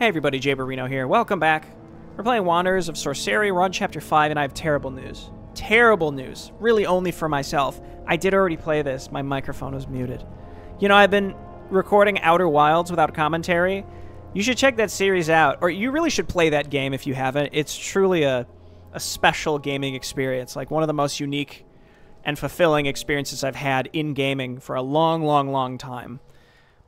Hey everybody, Jayborino here. Welcome back. We're playing Wanderers of Sorceria. We're on Chapter 5, and I have terrible news. Terrible news. Really only for myself. I did already play this. My microphone was muted. You know, I've been recording Outer Wilds without commentary. You should check that series out, or you really should play that game if you haven't. It's truly a, a special gaming experience, like one of the most unique and fulfilling experiences I've had in gaming for a long, long, long time.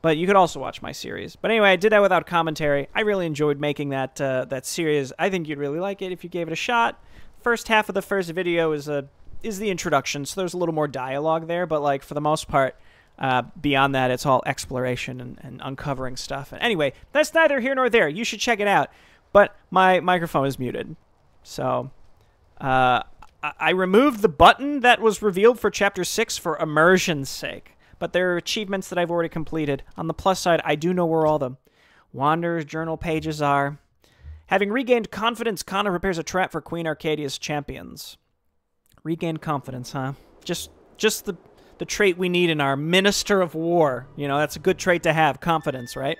But you could also watch my series. But anyway, I did that without commentary. I really enjoyed making that uh, that series. I think you'd really like it if you gave it a shot. First half of the first video is a is the introduction, so there's a little more dialogue there. But like for the most part, uh, beyond that, it's all exploration and, and uncovering stuff. And anyway, that's neither here nor there. You should check it out. But my microphone is muted, so uh, I-, I removed the button that was revealed for Chapter Six for immersion's sake but there are achievements that I've already completed. On the plus side, I do know where all the Wanderer's Journal pages are. Having regained confidence, Kana prepares a trap for Queen Arcadia's champions. Regained confidence, huh? Just just the the trait we need in our Minister of War. You know, that's a good trait to have, confidence, right?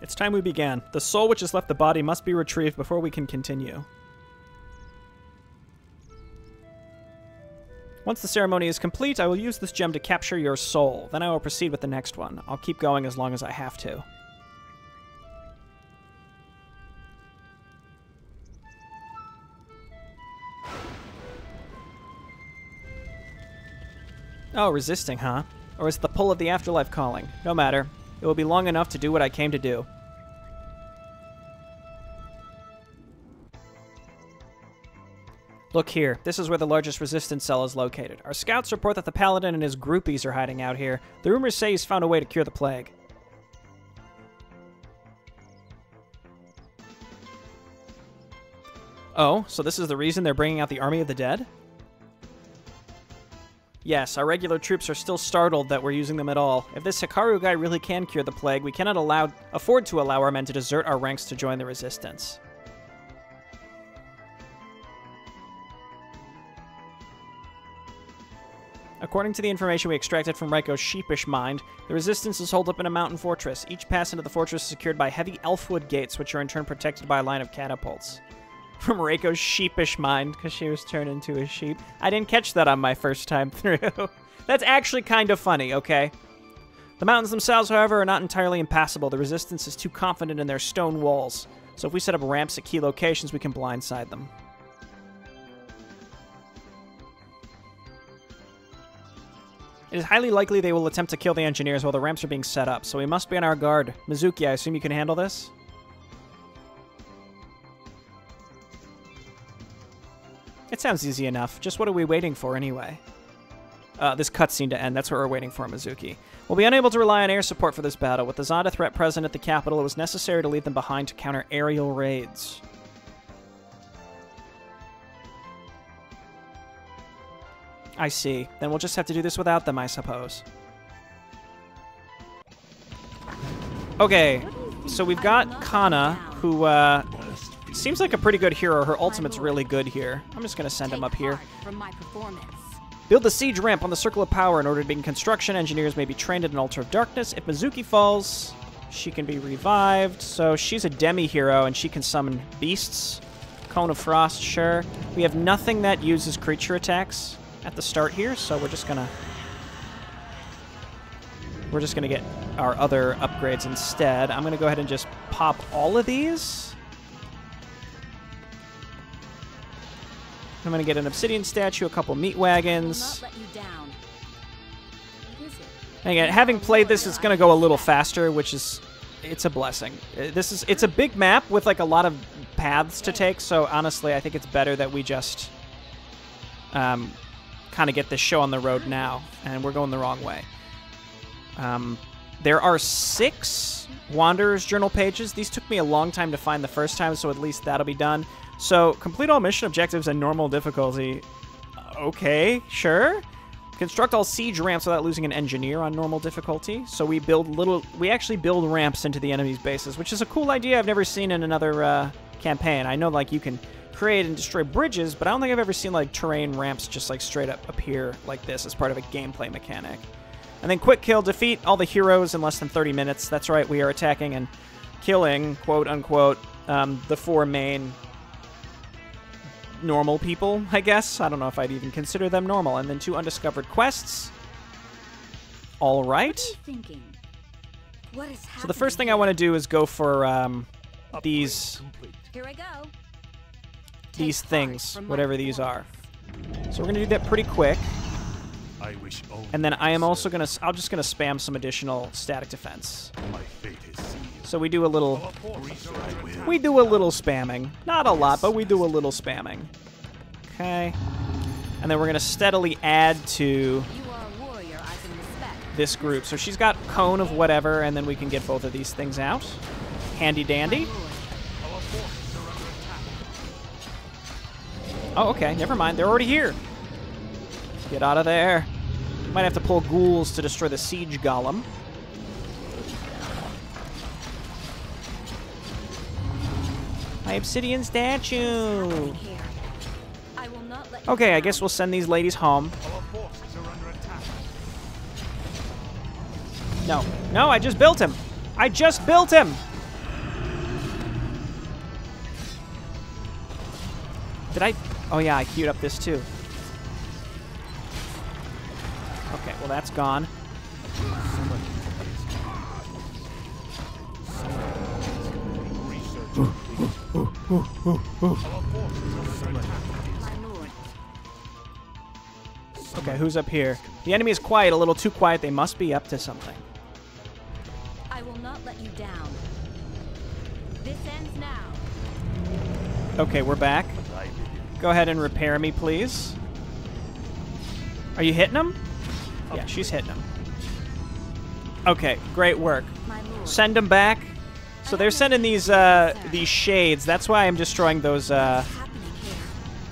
It's time we began. The soul which has left the body must be retrieved before we can continue. Once the ceremony is complete, I will use this gem to capture your soul. Then I will proceed with the next one. I'll keep going as long as I have to. Oh, resisting, huh? Or is the pull of the afterlife calling? No matter. It will be long enough to do what I came to do. Look here. This is where the largest resistance cell is located. Our scouts report that the paladin and his groupies are hiding out here. The rumors say he's found a way to cure the plague. Oh, so this is the reason they're bringing out the army of the dead? Yes, our regular troops are still startled that we're using them at all. If this Hikaru guy really can cure the plague, we cannot allow, afford to allow our men to desert our ranks to join the resistance. According to the information we extracted from Reiko's sheepish mind, the resistance is holed up in a mountain fortress. Each pass into the fortress is secured by heavy elfwood gates, which are in turn protected by a line of catapults from Reiko's sheepish mind because she was turned into a sheep. I didn't catch that on my first time through. That's actually kind of funny, okay? The mountains themselves, however, are not entirely impassable. The resistance is too confident in their stone walls. So if we set up ramps at key locations, we can blindside them. It is highly likely they will attempt to kill the engineers while the ramps are being set up, so we must be on our guard. Mizuki, I assume you can handle this? It sounds easy enough. Just what are we waiting for anyway? Uh, this cutscene to end. That's what we're waiting for, Mizuki. We'll be unable to rely on air support for this battle. With the Zonda threat present at the capital, it was necessary to leave them behind to counter aerial raids. I see. Then we'll just have to do this without them, I suppose. Okay, so we've got Kana, who uh, Seems like a pretty good hero. Her ultimate's really good here. I'm just going to send him up here. Build the siege ramp on the Circle of Power in order to begin construction. Engineers may be trained at an Altar of Darkness. If Mizuki falls, she can be revived. So she's a demi-hero, and she can summon beasts. Cone of Frost, sure. We have nothing that uses creature attacks at the start here, so we're just going to... We're just going to get our other upgrades instead. I'm going to go ahead and just pop all of these. I'm going to get an obsidian statue, a couple meat wagons. Again, having played this, it's going to go a little faster, which is it's a blessing. Uh, this is it's a big map with like a lot of paths to take. So honestly, I think it's better that we just um, kind of get this show on the road now, and we're going the wrong way. Um, there are six Wanderer's Journal pages. These took me a long time to find the first time, so at least that'll be done. So, complete all mission objectives and normal difficulty. Okay, sure. Construct all siege ramps without losing an engineer on normal difficulty. So we build little, we actually build ramps into the enemy's bases, which is a cool idea I've never seen in another uh, campaign. I know like you can create and destroy bridges, but I don't think I've ever seen like terrain ramps just like straight up appear like this as part of a gameplay mechanic. And then quick kill, defeat all the heroes in less than 30 minutes. That's right, we are attacking and killing, quote unquote, um, the four main normal people, I guess. I don't know if I'd even consider them normal. And then two undiscovered quests. All right. Thinking. What is So the first thing I want to do is go for um, these Here I go. these things, whatever these are. So we're gonna do that pretty quick, I wish only and then I am also gonna I'm just gonna spam some additional static defense. So we do a little we do a little spamming, not a lot, but we do a little spamming. Okay, and then we're gonna steadily add to this group. So she's got cone of whatever, and then we can get both of these things out. Handy dandy. Oh, okay. Never mind. They're already here. Get out of there. Might have to pull ghouls to destroy the siege golem. My obsidian statue. Happening here. I will not let you Okay, I guess we'll send these ladies home. Our forces are under attack. No. No, I just built him. I just built him. Did I? Oh, yeah, I queued up this too. Okay, well, that's gone. Complete. Our forces are under attack. My lord. Okay, who's up here? The enemy is quiet, a little too quiet. They must be up to something. I will not let you down. This ends now. Okay, we're back. I bid you. Go ahead and repair me, please. Are you hitting him? Yeah, she's hitting him. Okay, great work. Send them back. So they're sending these uh, these shades. That's why I'm destroying those uh, What's happening here?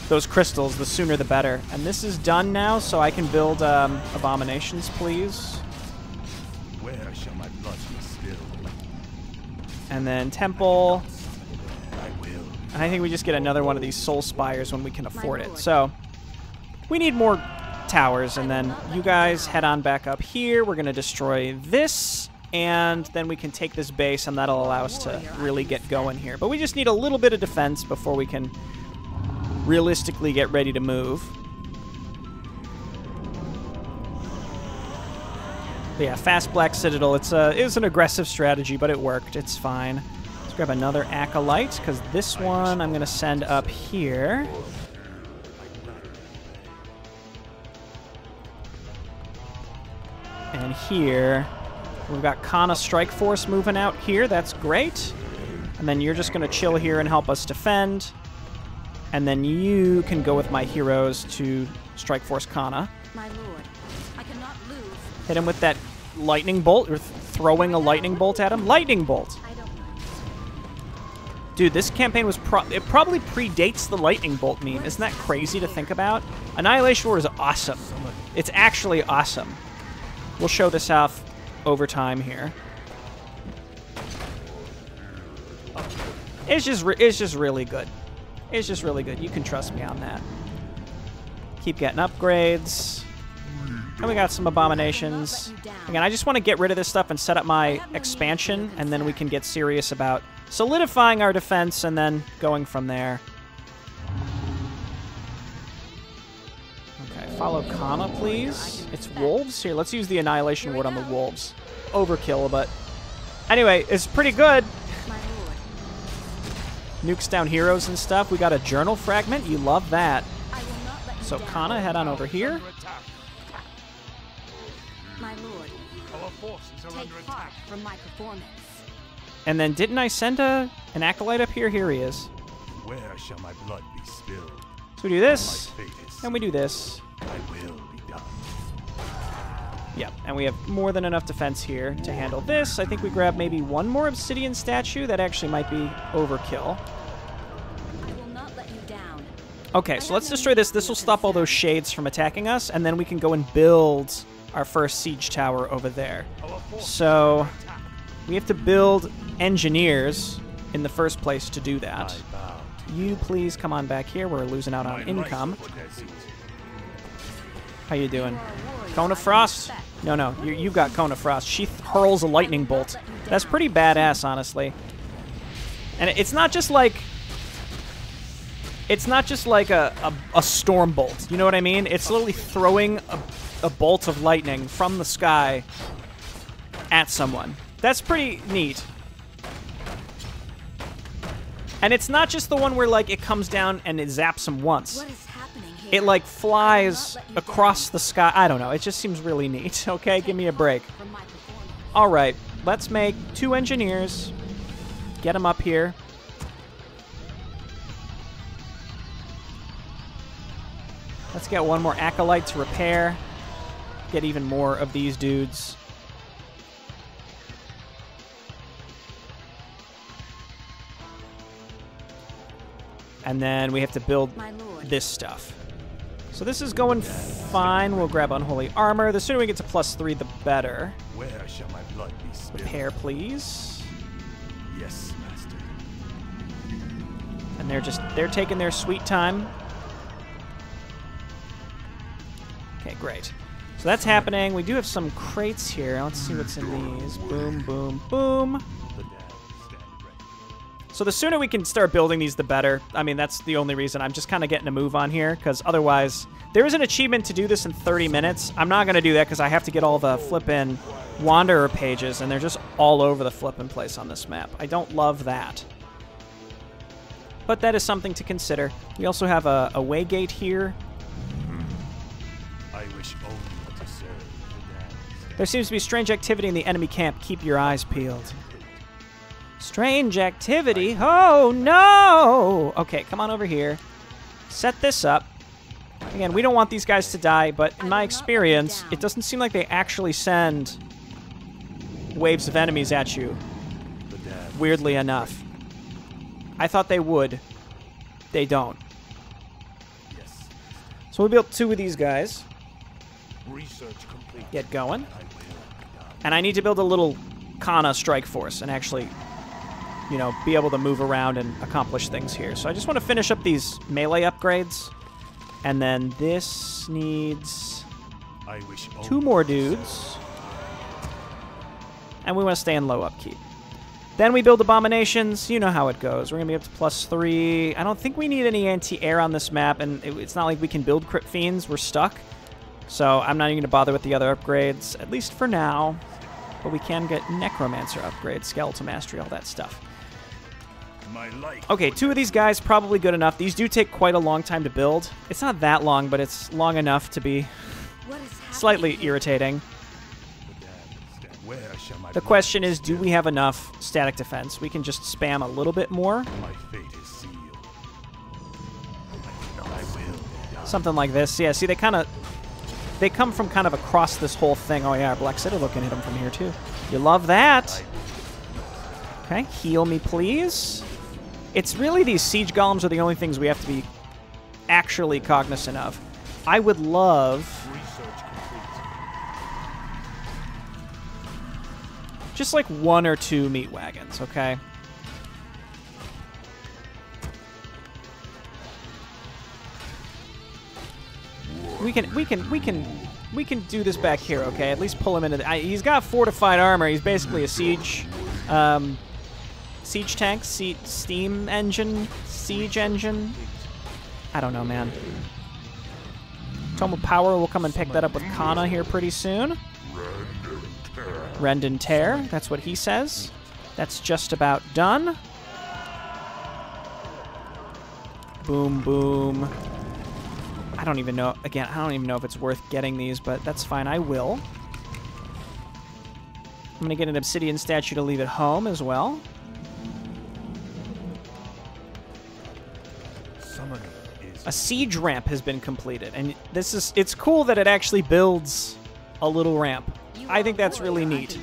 those crystals. The sooner the better. And this is done now, so I can build um, abominations, please. Where shall my blood be spilled? And then temple. I will. And I think we just get another one of these soul spires when we can afford it. So we need more towers, and then you guys head on back up here. We're gonna destroy this, and then we can take this base, and that'll allow us to really get going here. But we just need a little bit of defense before we can realistically get ready to move. But yeah, fast black citadel. It's a it was an aggressive strategy, but it worked. It's fine. Let's grab another acolyte because this one I'm gonna send up here. And here we've got Kana Strike Force moving out here. That's great. And then you're just gonna chill here and help us defend. And then you can go with my heroes to Strike Force Kana. My lord. I cannot lose. Hit him with that lightning bolt, or th- throwing a lightning bolt at him. Lightning bolt. Dude, this campaign was pro- it probably predates the lightning bolt meme. Isn't that crazy to think about? Annihilation Ward is awesome. It's actually awesome. We'll show this off over time here. It's just it's just really good. It's just really good. You can trust me on that. Keep getting upgrades. And we got some abominations. Again, I just want to get rid of this stuff and set up my expansion, and then we can get serious about solidifying our defense and then going from there. Follow Kana, please. It's wolves here. Let's use the annihilation ward on the wolves. Overkill, but anyway, it's pretty good. Nukes down heroes and stuff. We got a journal fragment. You love that. I will not let you So. Kana, head on over here. My lord. Our forces are Take under heart attack. from my performance. And then didn't I send a an acolyte up here? Here he is. Where shall my blood be spilled? So we do this, and we do this. I will be done. Yeah, and we have more than enough defense here to handle this. I think we grab maybe one more obsidian statue. That actually might be overkill. I will not let you down. Okay, so let's destroy this. This will stop all those shades from attacking us, and then we can go and build our first siege tower over there. So we have to build engineers in the first place to do that. You please come on back here. We're losing out on income. How you doing? Cone of Frost? No, no, you, you've got Cone of Frost. She hurls a lightning bolt. That's pretty badass, honestly. And it's not just like it's not just like a, a, a, storm bolt. You know what I mean? It's literally throwing a, a bolt of lightning from the sky at someone. That's pretty neat. And it's not just the one where like it comes down and it zaps them once. It like flies across the sky. I don't know. It just seems really neat. Okay, give me a break. All right, let's make two engineers. Get them up here. Let's get one more Acolyte to repair. Get even more of these dudes. And then we have to build this stuff. So this is going fine. We'll grab Unholy Armor. The sooner we get to plus three, the better. Where shall my blood be spilled? Repair, please. Yes, master. And they're just, they're taking their sweet time. Okay, great. So that's happening. We do have some crates here. Let's see what's in these. Boom, boom, boom. So the sooner we can start building these, the better. I mean, that's the only reason. I'm just kind of getting a move on here, because otherwise... There is an achievement to do this in 30 minutes. I'm not going to do that because I have to get all the flippin' Wanderer pages, and they're just all over the flippin' place on this map. I don't love that. But that is something to consider. We also have a, a way gate here. Hmm. I wish only to serve the There seems to be strange activity in the enemy camp. Keep your eyes peeled. Strange activity? Oh, no! Okay, come on over here. Set this up. Again, we don't want these guys to die, but in my experience, it doesn't seem like they actually send waves of enemies at you, weirdly enough. I thought they would. They don't. Yes. So we built two of these guys. Research complete. Get going. And I need to build a little Kana strike force and actually, you know, be able to move around and accomplish things here. So I just want to finish up these melee upgrades. And then this needs two more dudes. And we want to stay in low upkeep. Then we build abominations. You know how it goes. We're going to be up to plus three. I don't think we need any anti-air on this map, and it- it's not like we can build Crypt Fiends. We're stuck. So I'm not even going to bother with the other upgrades, at least for now. But we can get Necromancer upgrades, Skeletal Mastery, all that stuff. My life. Okay, two of these guys probably good enough. These do take quite a long time to build. It's not that long, but it's long enough to be What is happening slightly irritating. Where shall my The question is, do we have enough static defense? We can just spam a little bit more. My fate is sealed. I will. Something like this. Yeah, see, they kind of... They come from kind of across this whole thing. Oh, yeah, Black Citadel can hit them from here, too. You love that. Okay, heal me, please. It's really these siege golems are the only things we have to be actually cognizant of. I would love just like one or two meat wagons, okay? We can, we can, we can, we can do this back here, okay? At least pull him into. The, I, he's got fortified armor. He's basically a siege, um, siege tank, steam engine, siege engine. I don't know, man. Tome Power will come and pick that up with Kana here pretty soon. Rend and tear. That's what he says. That's just about done. Boom, boom. I don't even know. Again, I don't even know if it's worth getting these, but that's fine. I will. I'm to get an obsidian statue to leave at home as well. A siege ramp has been completed, and this is it's cool that it actually builds a little ramp. You I think that's really neat.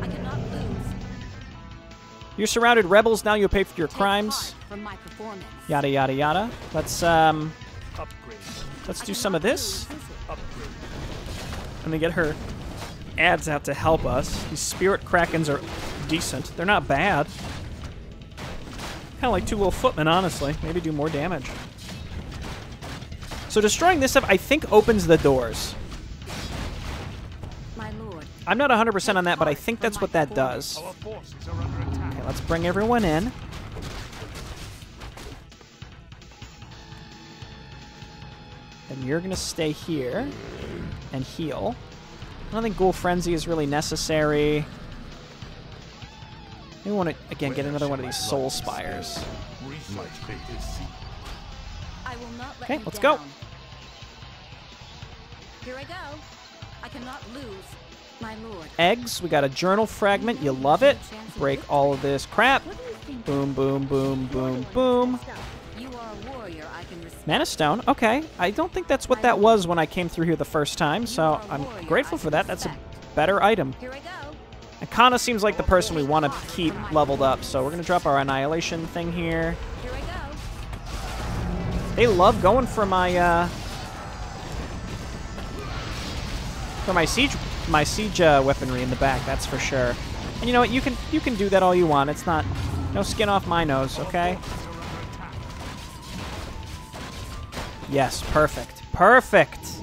I cannot lose. You're surrounded rebels, now you'll pay for your Take crimes. from my performance. Yada yada yada. Let's um Upgrade. let's do some of this. Upgrade. and then get her ads out to help us. These spirit krakens are decent. They're not bad. Kind of like two little footmen, honestly. Maybe do more damage. So destroying this stuff, I think, opens the doors. My lord. I'm not 100% on that, but I think that's what that does. Our forces are under attack. Okay, let's bring everyone in. And you're gonna stay here and heal. I don't think Ghoul Frenzy is really necessary. We want to again get another one of these Soul Spires. I will not let Okay, let's go. Here I go. I cannot lose. My lord. Eggs. We got a journal fragment. You love it. Break all of this crap. What do you think? Boom, boom, boom, boom, boom. You are a warrior I can. Mana Stone. Okay. I don't think that's what that was when I came through here the first time, so I'm grateful for that. That's a better item. Here I go. And Kana seems like the person we want to keep leveled up, so we're going to drop our Annihilation thing here. They love going for my, uh... For my siege, my siege uh, weaponry in the back, that's for sure. And you know what? You can you can do that all you want. It's not no skin off my nose, okay? Yes, perfect, perfect.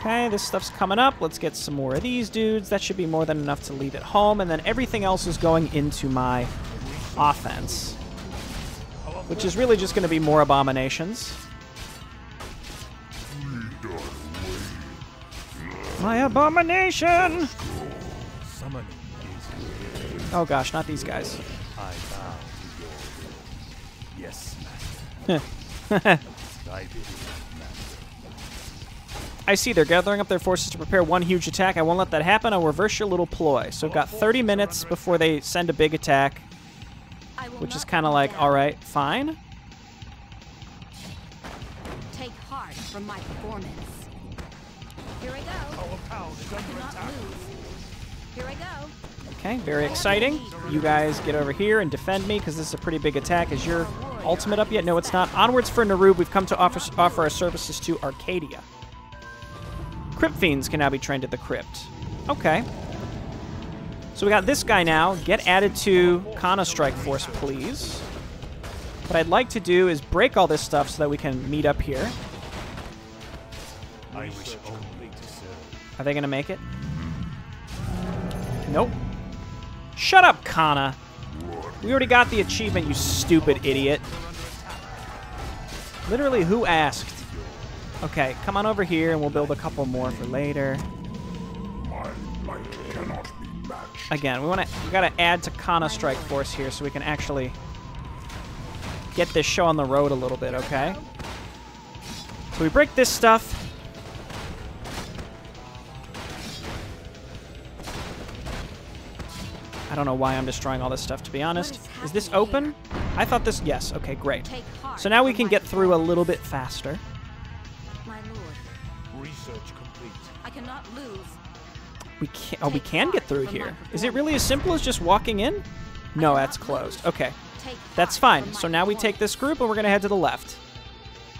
Okay, this stuff's coming up. Let's get some more of these dudes. That should be more than enough to leave at home, and then everything else is going into my offense, which is really just going to be more abominations. My abomination! Oh gosh, not these guys. I bow to your Yes, I see they're gathering up their forces to prepare one huge attack. I won't let that happen. I'll reverse your little ploy. So we've got 30 minutes before they send a big attack, which is kind of like, all right, fine. Take heart from my performance. Here I go. Our town is I under cannot attack. lose. Here I go. Okay, very exciting. You guys get over here and defend me because this is a pretty big attack. Is your ultimate up yet? No, it's not. Onwards for Nerub. We've come to offer, offer our services to Arcadia. Crypt Fiends can now be trained at the crypt. Okay. So we got this guy now. Get added to Kana Strike Force, please. What I'd like to do is break all this stuff so that we can meet up here. I wish only to serve. Are they going to make it? Nope. Shut up, Kana. We already got the achievement, you stupid idiot. Literally, who asked? Okay, come on over here and we'll build a couple more for later. Again, we want to we got to add to Kana Strike Force here so we can actually get this show on the road a little bit, okay? So we break this stuff. I don't know why I'm destroying all this stuff, to be honest. is Is this open? I thought this... Yes, okay, great. So now we can get through a little bit faster. I cannot lose. We can Oh, we can get through here. Is it really as simple as just walking in? No, that's closed. Okay, that's fine. So now we take this group and we're going to head to the left.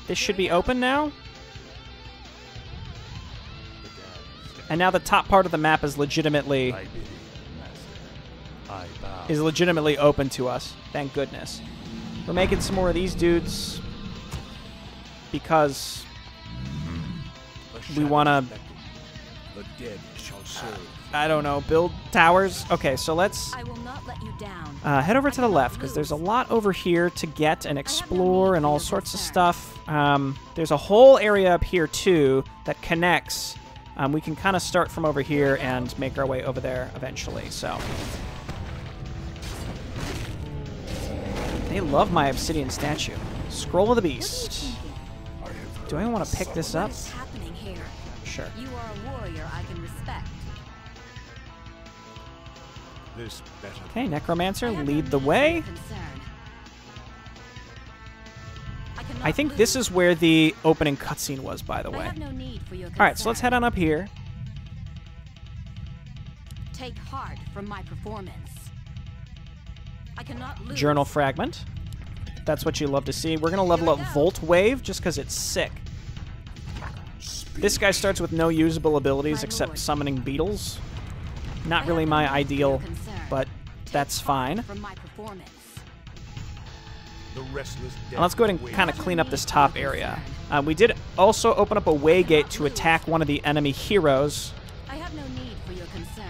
This should be open now. And now the top part of the map is legitimately Thy bidding, master. I bow. is legitimately open to us. Thank goodness. We're making some more of these dudes because The we wanna- beckon. The dead shall serve. I don't know, build towers. Okay, so let's I will not let you down. uh, head over to the left because there's a lot over here to get and explore and all sorts of stuff. Um, there's a whole area up here too that connects. Um, we can kind of start from over here and make our way over there eventually. So they love my obsidian statue. Scroll of the What are you Beast. Do I want to pick this up? This better. Okay, Necromancer, I have no lead the way. I, think this is where the opening cutscene was, by the way. have no need for your All right, so let's head on up here. Take heart from my performance. I cannot lose. Journal fragment. That's what you love to see. We're going to level up Volt Wave just because it's sick. This guy starts with no usable abilities except summoning beetles. Not really my no need for ideal, concern. But that's fine. From my performance. The restless Now let's go ahead and kind of clean up this top area. Uh, we did also open up a way gate to attack one of the enemy heroes, I have no need for your concern.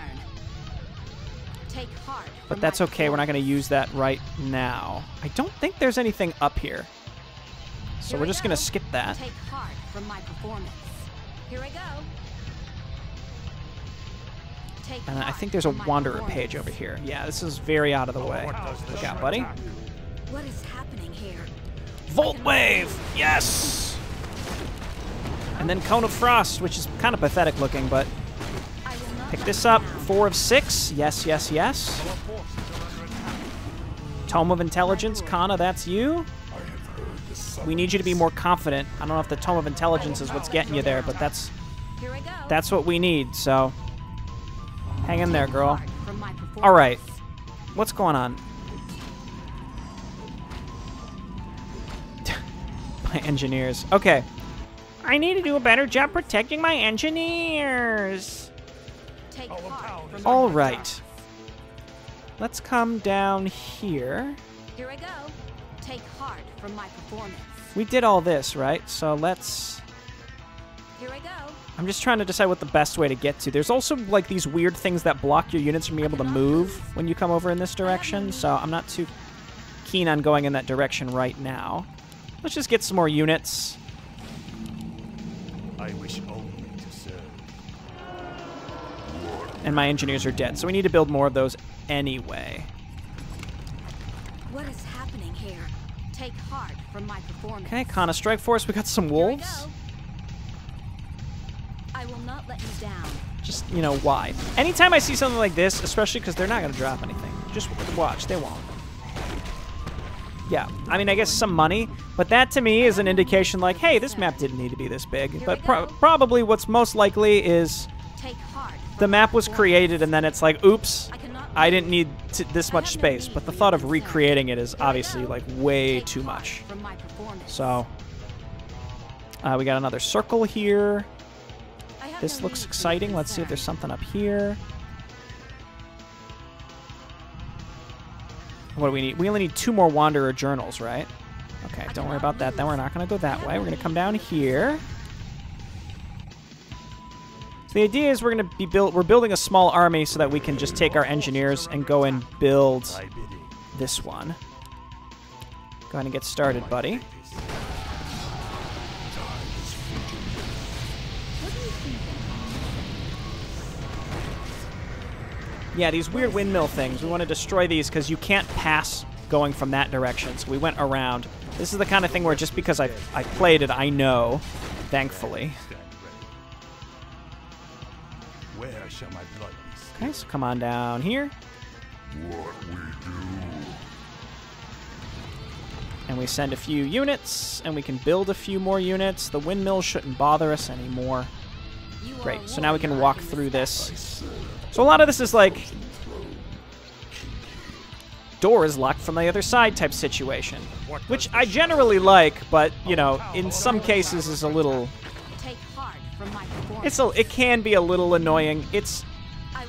Take heart. but that's okay. We're not going to use that right now. I don't think there's anything up here. So Here we're just going to skip that. Take heart from my performance. Here I go. And I think there's a Wanderer page over here. Yeah, this is very out of the way. What does the Look out, buddy. What is happening here? Volt Wave! Yes! And then Cone of Frost, which is kind of pathetic looking, but I will not pick this up. Four of six. Yes, yes, yes. Our forces are under attack. Tome of Intelligence. Kana, that's you. We need you to be more confident. I don't know if the Tome of Intelligence is what's getting you there, but that's Here I go. that's what we need, so hang in there, girl. Heart from my performance. All right. What's going on? my engineers. Okay. I need to do a better job protecting my engineers. Take Our heart town from is my All under Let's come down here. Here I go. Take heart from my performance. We did all this, right? So let's Here I go. I'm just trying to decide what the best way to get to. There's also like these weird things that block your units from being able to move when you come over in this direction, so I'm not too keen on going in that direction right now. Let's just get some more units. I wish only to serve. And my engineers are dead, so we need to build more of those anyway. What is happening here? Take heart from my performance. Okay, Kana Strike Force, we got some Here I wolves. I will not let you down. Just, you know, why? Anytime I see something like this, especially because they're not going to drop anything, just watch, they won't. Yeah, I mean, I guess some money, but that to me is an indication like, hey, this map didn't need to be this big. But pro- probably what's most likely is the map was created and then it's like, oops, I didn't need this much space. But the thought of recreating it is obviously like way too much. From my performance. So, uh, we got another circle here. This looks exciting. Let's see if there's something up here. What do we need? We only need two more Wanderer journals, right? Okay, don't worry about that. Then we're not going to go that way. We're going to come down here. So the idea is we're going to be build. We're building a small army so that we can just take our engineers and go and build this one. Go ahead and get started, buddy. Yeah, these weird windmill things. We want to destroy these because you can't pass going from that direction. So we went around. This is the kind of thing where just because I, I played it, I know, thankfully. Where shall my blood be? Okay, so come on down here. And we send a few units, and we can build a few more units. The windmill shouldn't bother us anymore. Great, so now we can walk through respect. this. So a lot of this is like door is locked from the other side type situation, which I generally like, but you know, in some cases is a little. Take heart from my performance. It's a. It can be a little annoying. It's.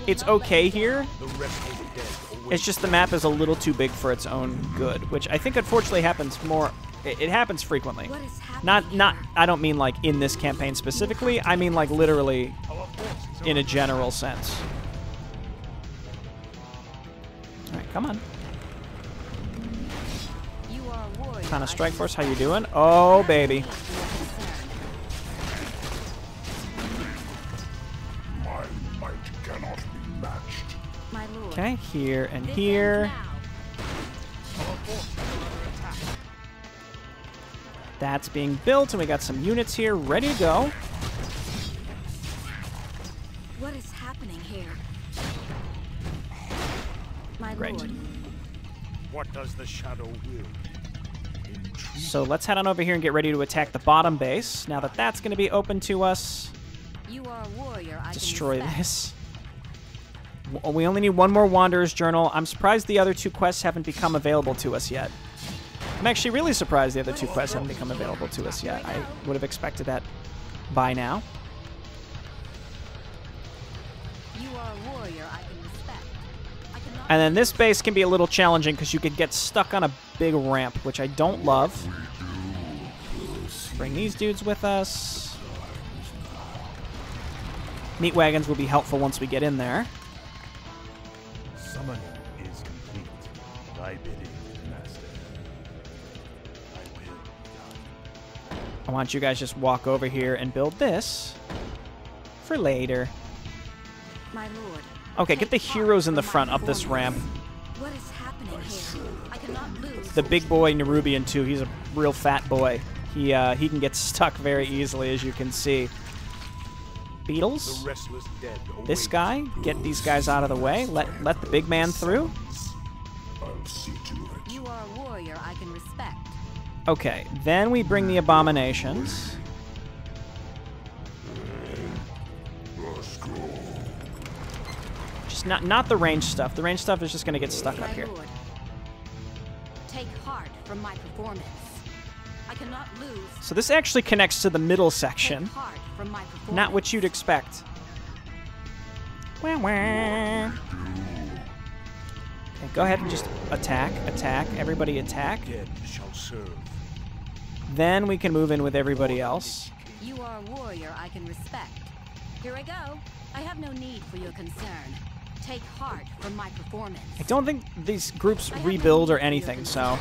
It's okay here. The rest of the dead await. It's just the map is a little too big for its own good, which I think unfortunately happens more. It, it happens frequently. What is happening Not not. I don't mean like in this campaign specifically. I mean like literally Our forces are in a general sense. All right, come on. You are a warrior. Kana Strike Force. How you doing? Oh I have no baby. need for your concern. My might cannot be matched. Okay, here and here. ends now. Our forces are under attack. That's being built, and we got some units here ready to go. My Great. lord. What does the shadow will? So let's head on over here and get ready to attack the bottom base. Now that that's going to be open to us, You are a warrior I destroy can this. We only need one more Wanderer's Journal. I'm surprised the other two quests haven't become available to us yet. I'm actually really surprised the other two quests haven't become available to us yet. I would have expected that by now. And then this base can be a little challenging because you could get stuck on a big ramp, which I don't love. Bring these dudes with us. Meat wagons will be helpful once we get in there. Summoning is complete. Thy bidding, Master. I will. I want you guys just walk over here and build this for later. my lord. Okay, get the heroes in the front up this ramp. What is happening here? I cannot lose. The big boy Nerubian too. He's a real fat boy. He uh, he can get stuck very easily, as you can see. Beetles. The restless dead This guy. Get these guys out of the way. Let let the big man through. I'll see to it. You are a warrior I can respect. Okay, then we bring the abominations. Just not not the range stuff. The range stuff is just gonna get stuck up here. lord. Take heart from my performance. I cannot lose. So this actually connects to the middle section. Take heart from my performance. Not what you'd expect. Wah, wah. Okay, go ahead and just attack, attack, everybody attack. Dead shall serve. Then we can move in with everybody else. You are a warrior I can respect. Here I go. I have no need for your concern. Take heart from my performance. I don't think these groups rebuild or anything, so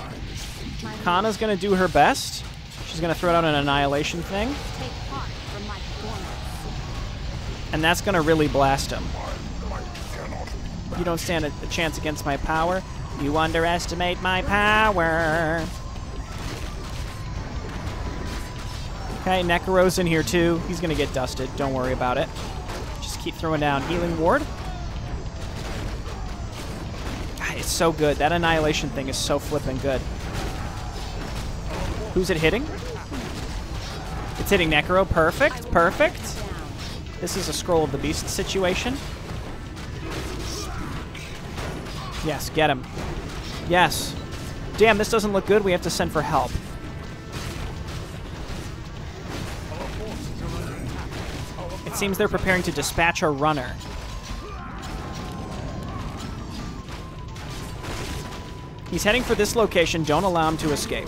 Kana's gonna do her best. She's gonna throw down an annihilation thing, Take heart from my and that's gonna really blast him. My might cannot be You don't stand a, a chance against my power. You underestimate my power. Okay, Necro's in here too. He's gonna get dusted. Don't worry about it. Just keep throwing down healing ward. So good. That annihilation thing is so flipping good. Who's it hitting? It's hitting Necro. Perfect. Perfect. This is a scroll of the beast situation. Yes, get him. Yes. Damn, this doesn't look good. We have to send for help. It seems they're preparing to dispatch a runner. He's heading for this location. Don't allow him to escape.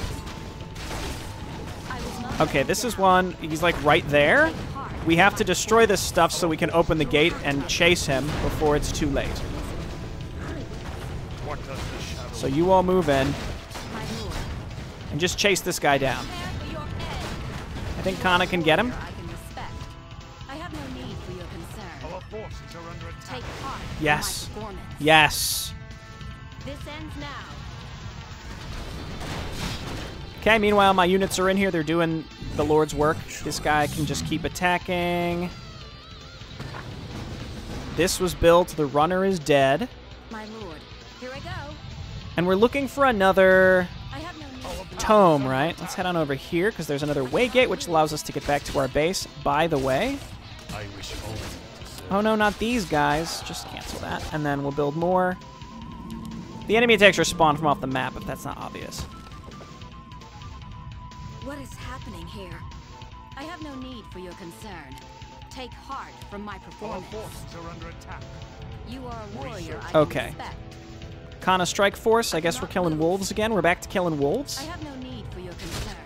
I was not Okay, this is one. He's like right there. We have to destroy this stuff so we can open the gate and chase him before it's too late. What does the shadow So you all move in and just chase this guy down. Prepare for your end. I think Kana can get him. Yes. can respect. I have Okay, meanwhile, my units are in here. They're doing the Lord's work. This guy can just keep attacking. This was built. The runner is dead. My lord. Here I go. And we're looking for another no tome, right? Let's head on over here because there's another way gate which allows us to get back to our base. By the way, I wish only. Oh no, not these guys. Just cancel that. And then we'll build more. The enemy attacks are spawned from off the map, if that's not obvious. What is happening here? I have no need for your concern. Take heart from my Our performance. forces are under attack. You are a warrior I Okay. respect. Kana Strike Force, I guess we're killing wolves again. We're back to killing wolves. I have no need for your concern.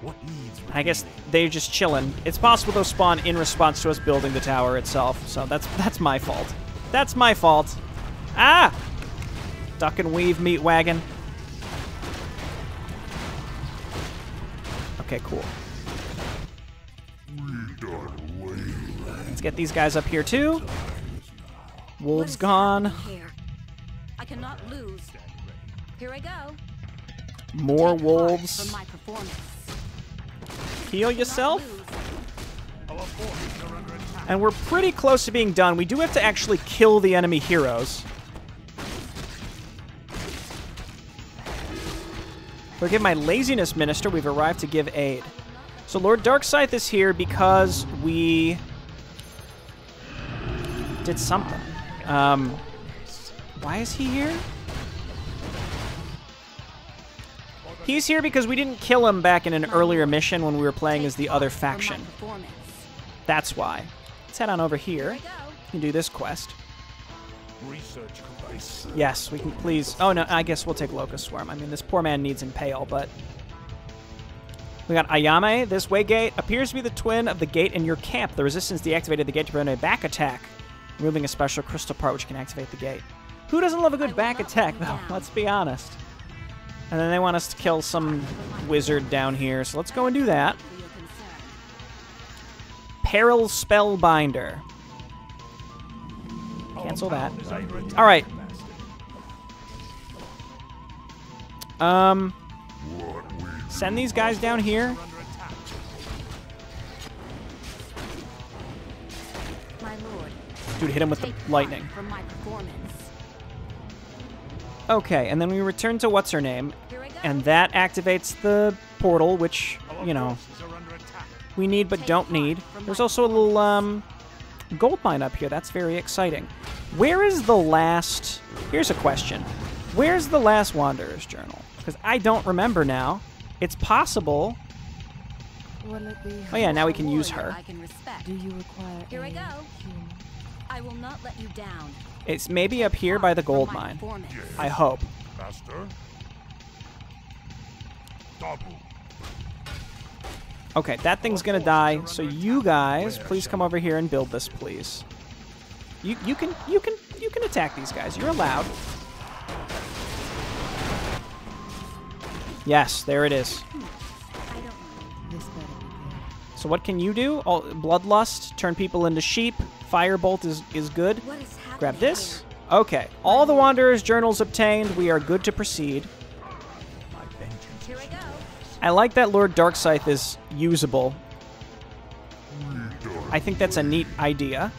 What needs I guess they're just chilling. It's possible they'll spawn in response to us building the tower itself, so that's that's my fault. That's my fault. Ah! Duck and weave meat wagon. Okay, cool. Let's get these guys up here too. Wolves gone. Here? I cannot lose. Here I go. More wolves. From. Heal yourself. lose. Our forces are under attack. And we're pretty close to being done. We do have to actually kill the enemy heroes. Forgive my laziness, Minister. We've arrived to give aid. So Lord Darkscythe is here because we did something. Um, why is he here? He's here because we didn't kill him back in an earlier mission when we were playing as the other faction. That's why. Let's head on over Here and do this quest. Research complete. Yes, we can please. Oh no, I guess we'll take Locust Swarm. I mean, this poor man needs Impale, but we got Ayame. This way gate appears to be the twin of the gate in your camp. The resistance deactivated the gate to prevent a back attack, removing a special crystal part which can activate the gate. Who doesn't love a good back attack, let though? you down. Let's be honest. And then they want us to kill some wizard down here, so let's go and do that. For your concern. Peril Spellbinder. Cancel that. All right. Um, send these guys down here. Under attack. My lord, Dude, hit him with the lightning. from my performance. Okay, and then we return to what's her name, Here I go. and that activates the portal, which you know forces are under attack. we need but don't need. There's also a little um, gold mine up here. That's very exciting. Where is the last? Here's a question. Where's the last Wanderer's Journal? Because I don't remember now. It's possible. Will it be Oh yeah, now we can use her. I can respect. Do you require Here I a go. human? I will not let you down. It's maybe up here by the gold mine. performance. I hope. Master? Double. Okay, that thing's gonna die. So you guys, please come over here and build this, please. You you can you can you can attack these guys. You're allowed. Yes, there it is. I don't know. This better be good. So what can you do? Oh, bloodlust, turn people into sheep. Firebolt is is good. Is Grab this. here? Okay, all the Wanderer's journals obtained. We are good to proceed. I like that Lord Darkscythe is usable. I think that's a neat idea.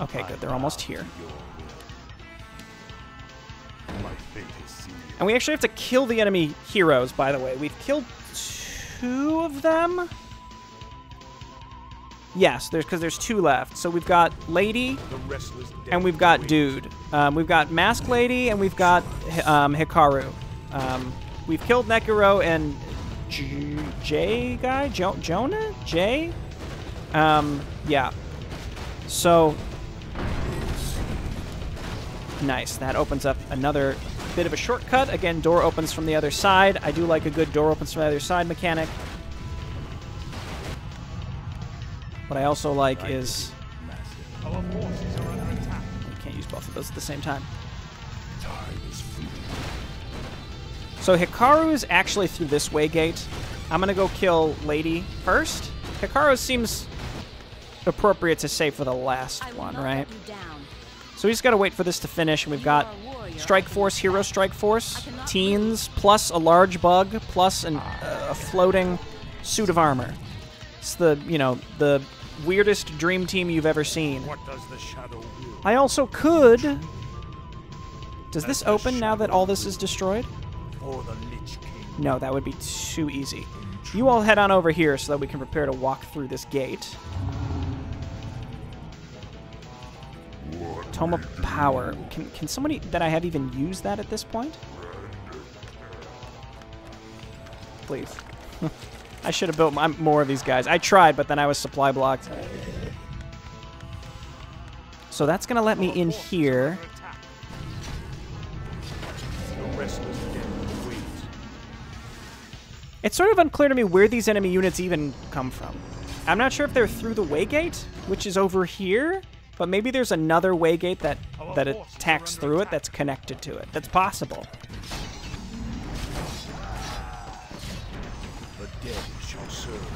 Okay, good. They're almost here. And we actually have to kill the enemy heroes, by the way. We've killed two of them. Yes, there's because there's two left. So we've got Lady and we've got. Dude. Um, we've got Mask Lady and we've got um, Hikaru. Um, we've killed Nekuro and J- Jay guy, jo- Jonah, Jay. Um, yeah. So nice. That opens up another bit of a shortcut. Again, door opens from the other side. I do like a good door opens from the other side mechanic. What I also like is Our forces are under attack. you can't use both of those at the same. Time So Hikaru is actually through this way gate. I'm gonna go kill Lady first. Hikaru seems appropriate to save for the last one, right? let you down. So we just gotta wait for this to finish, and we've got are a warrior. Strike Force, Hero. Strike Force, teens, plus a large bug, plus an, uh, a floating suit of armor. It's the you know the weirdest dream team you've ever seen. What does the shadow will? I also could. Does this open now that all this is destroyed? For the Lich King. No, that would be too easy. You all head on over here so that we can prepare to walk through this gate. Tome of Power. Can, can somebody that I have even use that at this point? Please. I should have built m- more of these guys. I tried, but then I was supply blocked. So that's going to let me in here. It's sort of unclear to me where these enemy units even come from. I'm not sure if they're through the Waygate, which is over here, but maybe there's another Waygate that that attacks through it that's connected to it. That's possible. The dead shall serve.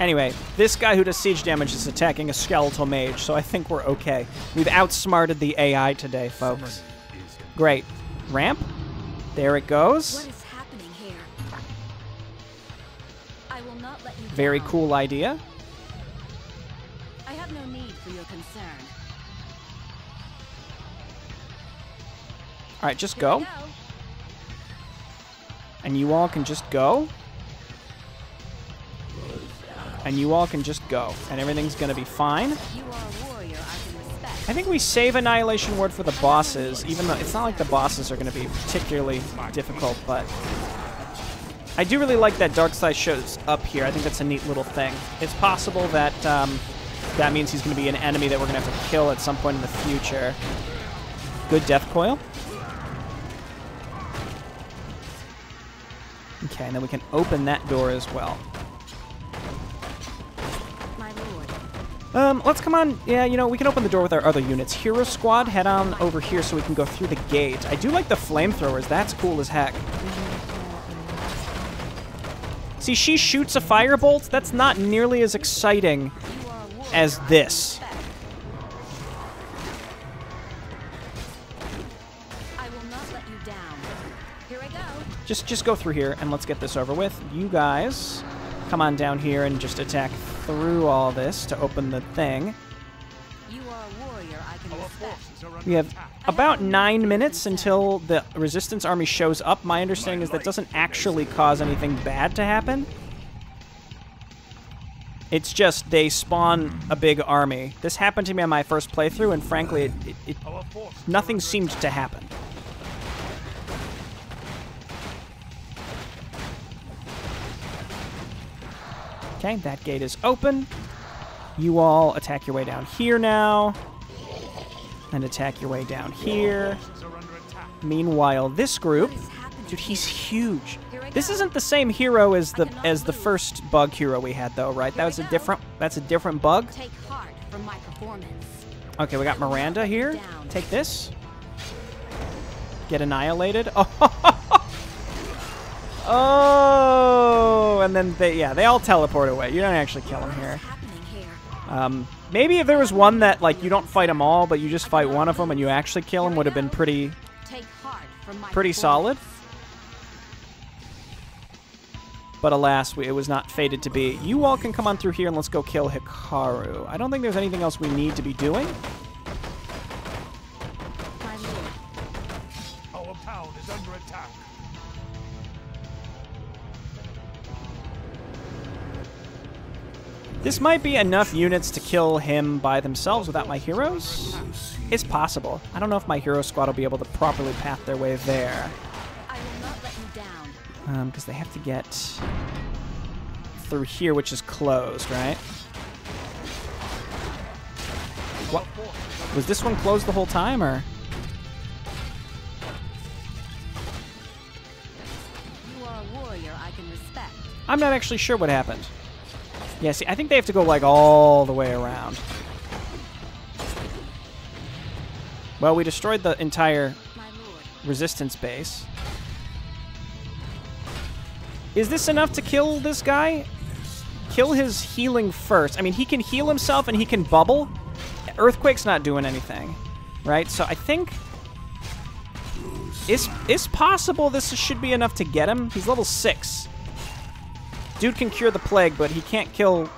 Anyway, this guy who does siege damage is attacking a skeletal mage, so I think we're okay. We've outsmarted the AI today, folks. Great. Ramp. There it goes. Very cool idea. I have no need for your concern. All right, just I go. And you all can just go. and you all can just go, and everything's gonna be fine. You are a warrior I can. I think we save Annihilation Ward for the bosses, even though it's not like the bosses are going to be particularly difficult, but I do really like that Dark Side shows up here. I think that's a neat little thing. It's possible that um, that means he's going to be an enemy that we're going to have to kill at some point in the future. Good Death Coil. Okay, and then we can open that door as well. Um, let's come on. Yeah, you know, we can open the door with our other units. Hero Squad, head on over here so we can go through the gate. I do like the flamethrowers. That's cool as heck. See, she shoots a firebolt. That's not nearly as exciting You are a warrior as this. respect. I will not let you down. Here I go. Just, just go through here and let's get this over with. You guys, come on down here and just attack through all this to open the thing. You are a warrior I can respect. We have about nine minutes until the resistance army shows up. My understanding is that doesn't actually cause anything bad to happen. It's just they spawn a big army. This happened to me on my first playthrough, and frankly, it, it, it, nothing seemed to happen. Okay, that gate is open. You all attack your way down here now. And attack your way down here. Meanwhile, this group, dude, he's huge. This isn't the same hero as the as the first bug hero we had though, right? That was a different that's a different bug. Okay, we got Miranda here. Take this. Get annihilated. Oh. Oh, and then they yeah, they all teleport away. You don't actually kill them. Here? Um, maybe if there was one that like you don't fight them all, but you just fight one of them and you actually kill them, would have been pretty Take heart from my pretty solid. But alas, we, it was not fated to be. You all can come on through here and let's go kill Hikaru. I don't think there's anything else we need to be doing. This might be enough units to kill him by themselves without my heroes. It's possible. I don't know if my hero squad will be able to properly path their way there. Um, I will not let you down. Because they have to get through here, which is closed, right? What? Was this one closed the whole time, or? You are a warrior I can respect. I'm not actually sure what happened. Yeah, see, I think they have to go, like, all the way around. Well, we destroyed the entire resistance base. Is this enough to kill this guy? Kill his healing first. I mean, he can heal himself and he can bubble. Earthquake's not doing anything, right? So I think it's it's possible this should be enough to get him. He's level six. Dude can cure the plague, but he can't kill.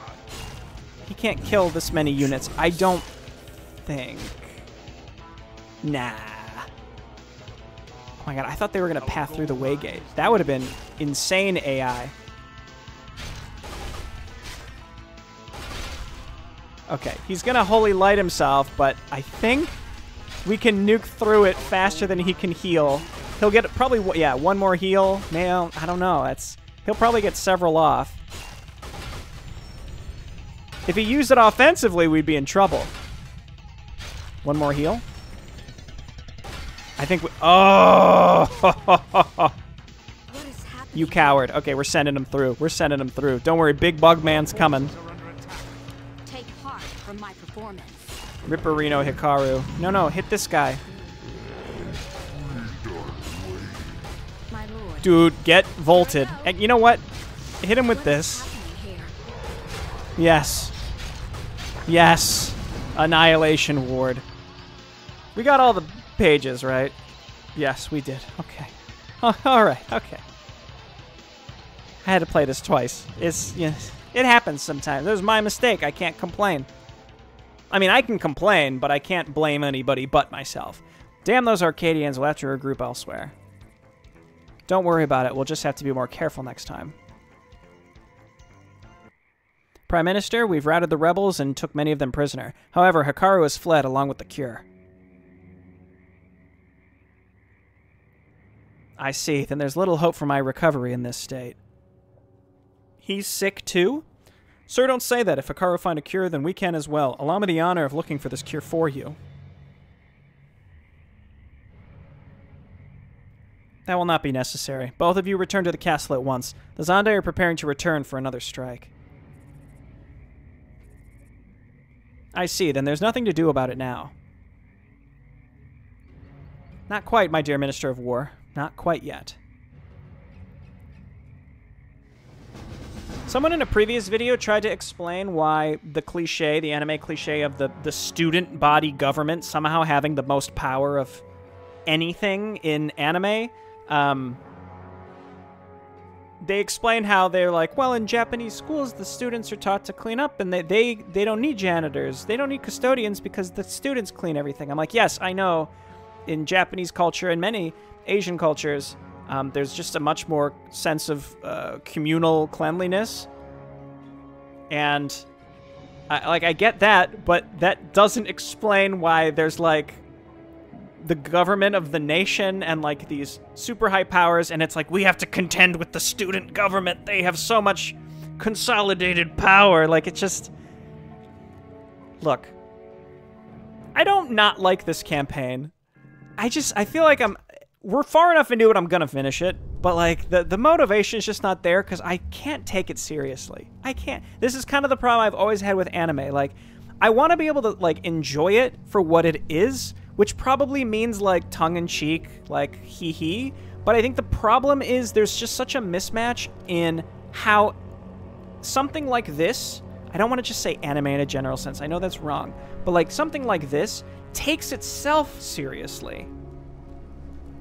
He can't kill this many units. I don't think. Nah. Oh my god, I thought they were gonna path through the waygate. That would have been insane AI. Okay, he's gonna holy light himself, but I think we can nuke through it faster than he can heal. He'll get probably yeah one more heal. Now I don't know. That's he'll probably get several off. If he used it offensively, we'd be in trouble. One more heal. I think we. Oh! What is happening? you coward. Okay, we're sending him through. We're sending him through. Don't worry, Big Bug Man's coming. Are under attack. Take heart from my performance. Ripperino Hikaru. No, no, hit this guy. Dude, get vaulted. And you know what? Hit him with this. Yes. Yes. Annihilation Ward. We got all the pages, right? Yes, we did. Okay. All right. Okay. I had to play this twice. It's yes, it happens sometimes. It was my mistake. I can't complain. I mean, I can complain, but I can't blame anybody but myself. Damn those Arcadians. We'll have to regroup elsewhere. Don't worry about it. We'll just have to be more careful next time. Prime Minister, we've routed the rebels and took many of them prisoner. However, Hikaru has fled along with the cure. I see. Then there's little hope for my recovery in this state. He's sick too? Sir, don't say that. If Hikaru find a cure, then we can as well. Allow me the honor of looking for this cure for you. That will not be necessary. Both of you return to the castle at once. The Zandai are preparing to return for another strike. I see. Then there's nothing to do about it now. Not quite, my dear Minister of War. Not quite yet. Someone in a previous video tried to explain why the cliche, the anime cliche of the, the student body government somehow having the most power of anything in anime. Um, they explain how they're like, well, in Japanese schools, the students are taught to clean up, and they, they they don't need janitors, they don't need custodians because the students clean everything. I'm like, yes, I know. In Japanese culture and many Asian cultures, um, there's just a much more sense of uh, communal cleanliness, and I, like I get that, but that doesn't explain why there's like the government of the nation and like these super high powers, and it's like we have to contend with the student government. They have so much consolidated power. Like it just look. I don't not like this campaign. I just I feel like I'm we're far enough into it I'm to finish it, but like the the motivation is just not there cuz I can't take it seriously. I can't. This is kind of the problem I've always had with anime. Like I want to be able to like enjoy it for what it is, which probably means like tongue in cheek, like hee hee, but I think the problem is there's just such a mismatch in how something like this, I don't want to just say anime in a general sense. I know that's wrong, but like something like this takes itself seriously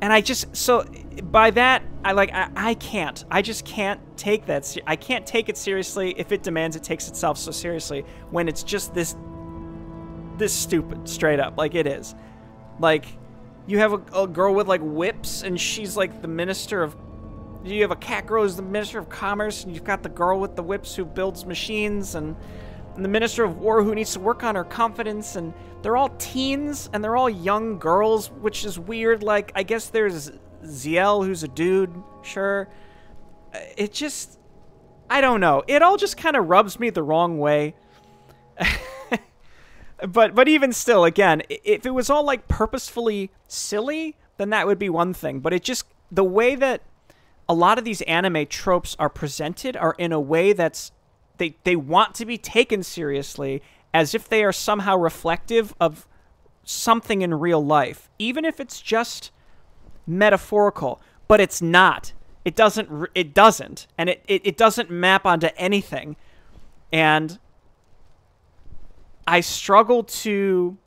and I just so by that I like I, I can't I just can't take that I can't take it seriously if it demands it takes itself so seriously when it's just this this stupid straight up like it is like you have a, a girl with like whips and she's like the minister of you have a cat girl who's the minister of commerce and you've got the girl with the whips who builds machines and and the Minister of War who needs to work on her confidence, and they're all teens and they're all young girls, which is weird. Like, I guess there's Ziel who's a dude, sure. It just, I don't know. It all just kind of rubs me the wrong way. but but even still, again, if it was all like purposefully silly, then that would be one thing. But it just the way that a lot of these anime tropes are presented are in a way that's they they want to be taken seriously as if they are somehow reflective of something in real life even if it's just metaphorical. But it's not. It doesn't it doesn't. And it, it, it doesn't map onto anything. And i struggle to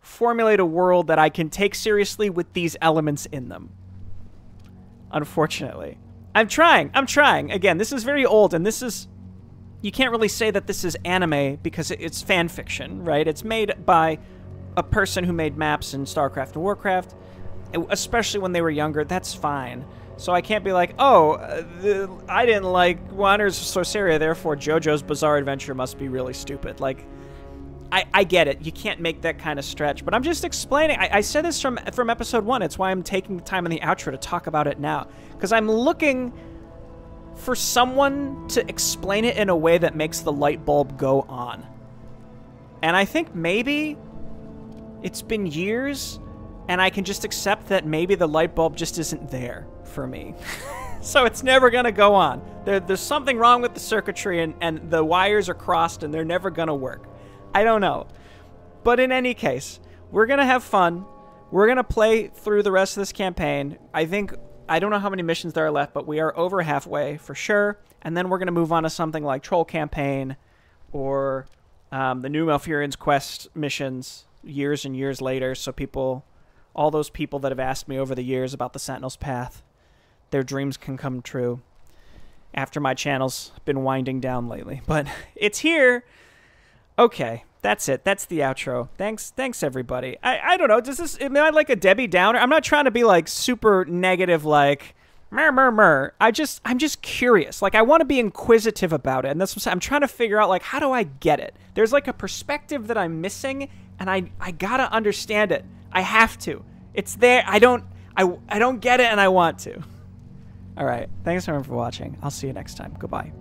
formulate a world that i can take seriously with these elements in them unfortunately i'm trying i'm trying again this is very old and this is you can't really say that this is anime because it's fan fiction, right? It's made by a person who made maps in StarCraft and Warcraft, especially when they were younger. That's fine. So I can't be like, oh, uh, the, I didn't like Wanderers of Sorceria, therefore JoJo's Bizarre Adventure must be really stupid. Like, I, I get it. You can't make that kind of stretch, but I'm just explaining. I, I said this from from episode one. It's why I'm taking the time in the outro to talk about it now, because I'm looking for someone to explain it in a way that makes the light bulb go on. And I think maybe it's been years and I can just accept that maybe the light bulb just isn't there for me. so it's never going to go on. There, there's something wrong with the circuitry and, and the wires are crossed and they're never going to work. I don't know. But in any case, we're going to have fun. We're going to play through the rest of this campaign. I think I don't know how many missions there are left, but we are over halfway for sure. And then we're going to move on to something like Troll Campaign or um, the new Malfurions quest missions years and years later. So people, all those people that have asked me over the years about the Sentinel's Path, their dreams can come true. After my channel's been winding down lately, but it's here. Okay, that's it. That's the outro. Thanks, thanks everybody. I, I don't know. Does this am I like a Debbie Downer? I'm not trying to be like super negative. Like, Mer, mer, mer. I just, I'm just curious. Like, I want to be inquisitive about it, and that's what I'm. I'm trying to figure out, like, how do I get it? There's like a perspective that I'm missing, and I, I gotta understand it. I have to. It's there. I don't, I, I don't get it, and I want to. All right. Thanks everyone for watching. I'll see you next time. Goodbye.